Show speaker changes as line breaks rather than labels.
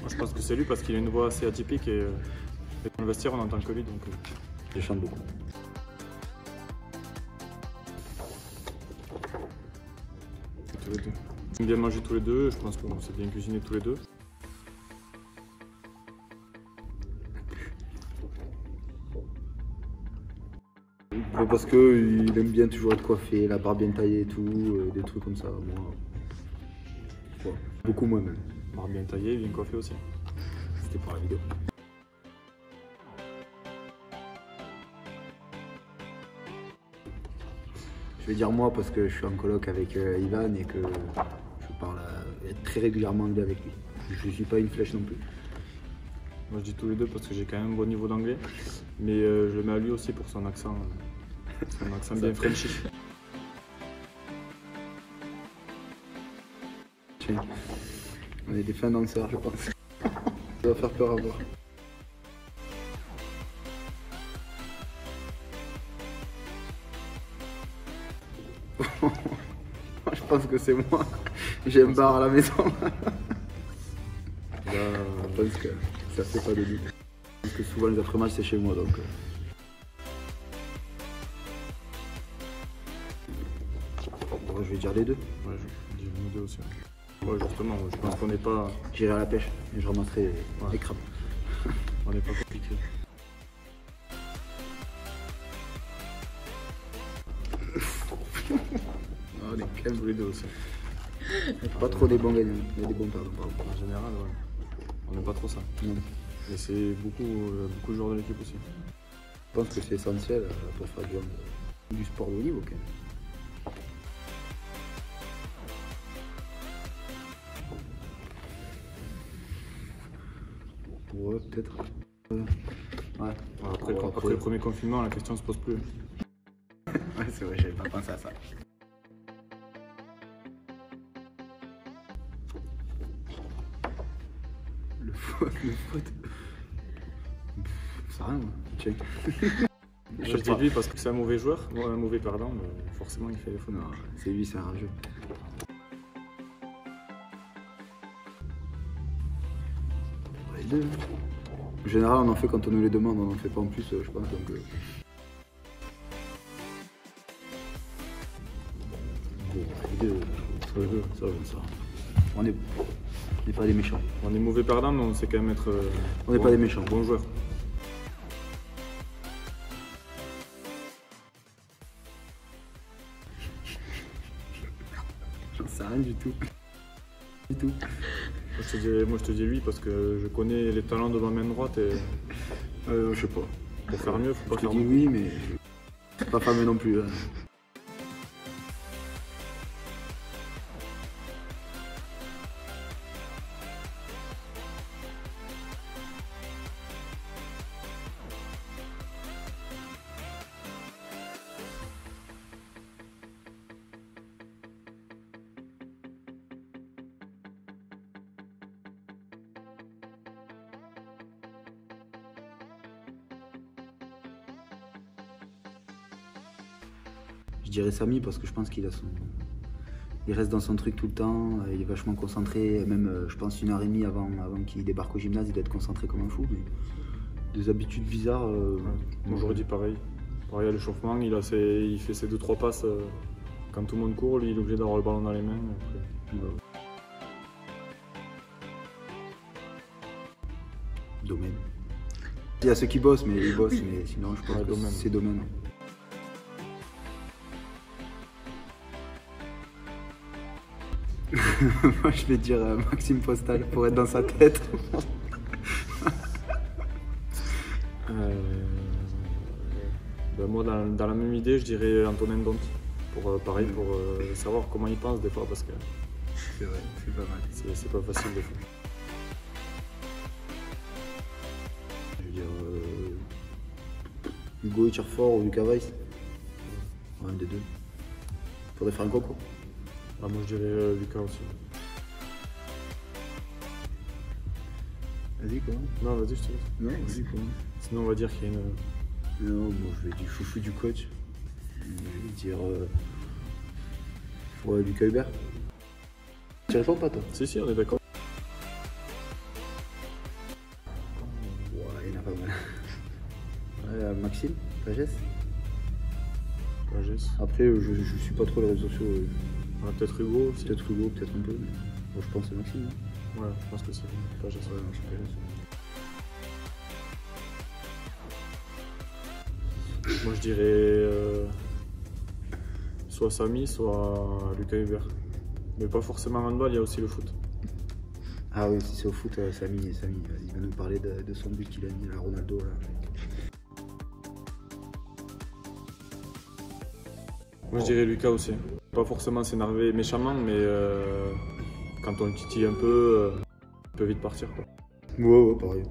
Moi, je pense que c'est lui parce qu'il a une voix assez atypique et, euh, et dans le vestiaire, on n'entend que lui. Donc, euh,
Je chante beaucoup.
tous les deux. On aime bien manger tous les deux. Je pense qu'on s'est bien cuisiné tous les deux.
Parce que il aime bien toujours être coiffé, la barbe bien taillée et tout, euh, des trucs comme ça. Moi, ouais, beaucoup moins même.
Barbe bien taillé, bien coiffé aussi.
C'était pour la vidéo. Je vais dire moi parce que je suis en coloc avec euh, Ivan et que je parle euh, très régulièrement anglais avec lui. Je suis pas une flèche non plus.
Moi, je dis tous les deux parce que j'ai quand même un bon niveau d'anglais. Mais euh, je le mets à lui aussi pour son accent. son accent bien Frenchy.
Tiens. On est des fins danseurs, je pense. Ça va faire peur à voir. je pense que c'est moi. J'ai un bar à la maison.
Là,
Je pense que ça fait pas de doute. Parce que souvent les après-matchs c'est chez moi donc. euh. Bon, je vais dire les deux.
ouais, je dis nous deux aussi. Ouais, justement, je pense qu'on n'est pas,
J'irai à la pêche et je ramasserai les,
Ouais.
les crabes.
on n'est pas compliqué. Tous les deux aussi.
pas trop des bons gagnants, mais des bons perdants. pardon.
En général, ouais. On n'aime pas trop ça.
Non.
Mais c'est beaucoup, euh, beaucoup de joueurs de l'équipe aussi.
Je pense que c'est essentiel euh, pour faire du, du sport de haut niveau quand même. Ouais, peut-être. Ouais.
Après, le premier confinement, la question se pose plus.
Ouais, c'est vrai, j'avais pas pensé à ça. Le foot, le foot. Ça rien, moi. Tiens.
Je dis lui parce que c'est un mauvais joueur, un mauvais perdant, mais forcément il fait les fautes.
C'est lui, c'est un rageux. Deux. En général, on en fait quand on nous les demande, on en fait pas en plus, euh, je pense. Donc, euh. Deux, ça, ça. On est, on n'est pas des méchants.
On est mauvais perdant, mais on sait quand même être. euh,
On n'est
bon-
pas des méchants.
Bon joueur.
J'en sais rien du tout. Du tout.
Moi je, te dis, moi je te dis lui parce que je connais les talents de ma main droite et
Euh, je sais pas.
pour faire mieux, faut pas
Je te dis
mieux.
oui, mais pas fameux non plus. hein. Je dirais Samy parce que je pense qu'il a son. Il reste dans son truc tout le temps, euh, il est vachement concentré, même euh, je pense une heure et demie avant, avant qu'il débarque au gymnase, il doit être concentré comme un fou. mais Des habitudes bizarres. euh,
Ouais. Moi j'aurais dit pareil. Pareil à l'échauffement, il, a ses- il fait ses 2-3 passes euh, quand tout le monde court, lui il est obligé d'avoir le ballon dans les mains. après.
ouais. Domaine. Il y a ceux qui bossent, mais ils bossent, mais sinon je pense que c'est domaine. Moi je vais dire euh, Maxime Postal pour être dans sa tête.
Euh, ben moi dans, dans la même idée, je dirais Antonin Dont. Pour, euh, pareil, pour euh, savoir comment il pense des fois parce que
C'est vrai, c'est pas mal.
c'est c'est pas facile des fois.
Je veux dire. euh, Hugo, il tire fort ou Lucas Weiss Un des deux. Faudrait faire un concours.
Ah, moi je dirais euh, Lucas aussi.
Vas-y, quoi
Non, vas-y, je te laisse.
Non, vas-y, quoi
Sinon, on va dire qu'il y a une.
Non, bon, je vais dire foufou du coach. Je vais dire. Euh... Ouais, Lucas Hubert. Tu réponds pas, toi?
Si, si, on est d'accord. Ouais, il y en a pas mal.
Euh, Maxime Pagès?
Pagès.
Après, euh, je, suis pas trop les réseaux sociaux.
Ouais, peut-être Hugo aussi.
Peut-être Hugo, peut-être un peu. mais bon, je pense que c'est Maxime. hein.
Ouais, je pense que c'est Pagès.
Ouais, non, c'est Pagès.
Moi je dirais euh, soit Samy, soit Lucas Hubert. Mais pas forcément handball, il y a aussi le foot.
Ah oui, si c'est au foot, euh, Samy, Samy, il va nous parler de, de son but qu'il a mis à Ronaldo. Là.
Moi je dirais Lucas aussi. Pas forcément s'énerver méchamment, mais euh, quand on le titille un peu, euh, il peut vite partir. Quoi.
Ouais, ouais, pareil.